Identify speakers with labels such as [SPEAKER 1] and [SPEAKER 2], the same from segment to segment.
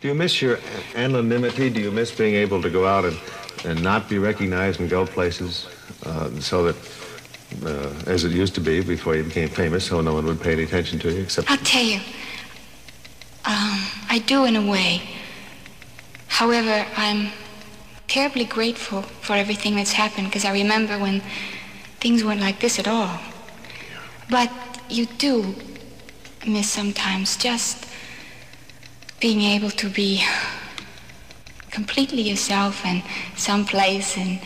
[SPEAKER 1] Do you miss your anonymity? Do you miss being able to go out and, and not be recognized and go places uh, so that, uh, as it used to be before you became famous, so no one would pay any attention to you except.
[SPEAKER 2] I'll tell you. Um, I do in a way. However, I'm terribly grateful for everything that's happened because I remember when things weren't like this at all. But you do miss sometimes just being able to be completely yourself and someplace and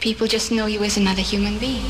[SPEAKER 2] people just know you as another human being.